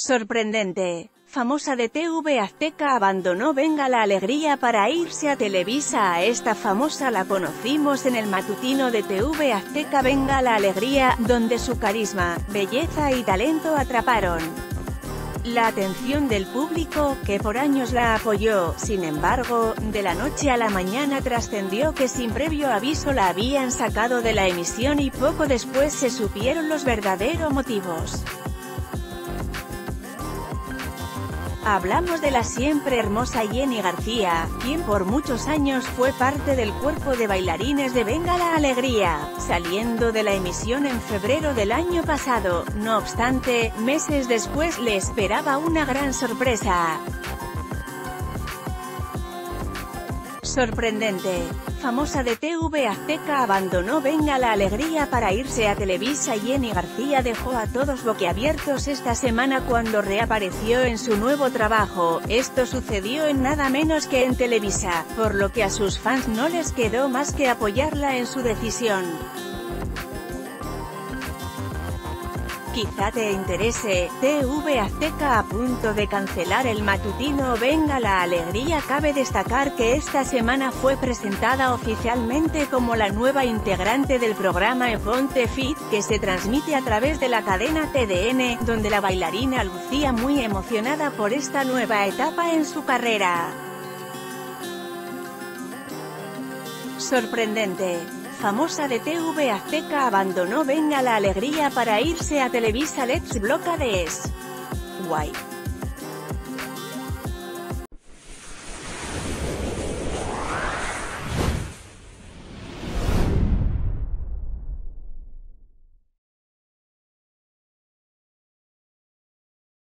Sorprendente. Famosa de TV Azteca abandonó Venga la Alegría para irse a Televisa. A esta famosa la conocimos en el matutino de TV Azteca Venga la Alegría, donde su carisma, belleza y talento atraparon la atención del público, que por años la apoyó. Sin embargo, de la noche a la mañana trascendió que sin previo aviso la habían sacado de la emisión y poco después se supieron los verdaderos motivos. Hablamos de la siempre hermosa Jenny García, quien por muchos años fue parte del cuerpo de bailarines de Venga la Alegría, saliendo de la emisión en febrero del año pasado. No obstante, meses después le esperaba una gran sorpresa. Sorprendente. Famosa de TV Azteca abandonó Venga la Alegría para irse a Televisa Jenny García dejó a todos boquiabiertos esta semana cuando reapareció en su nuevo trabajo. Esto sucedió en nada menos que en Televisa, por lo que a sus fans no les quedó más que apoyarla en su decisión. Quizá te interese, TV Azteca a punto de cancelar el matutino Venga la Alegría Cabe destacar que esta semana fue presentada oficialmente como la nueva integrante del programa Efonte Fit, que se transmite a través de la cadena TDN, donde la bailarina lucía muy emocionada por esta nueva etapa en su carrera. Sorprendente famosa de TV Azteca abandonó Venga la Alegría para irse a Televisa Let's Bloca de Es. Guay.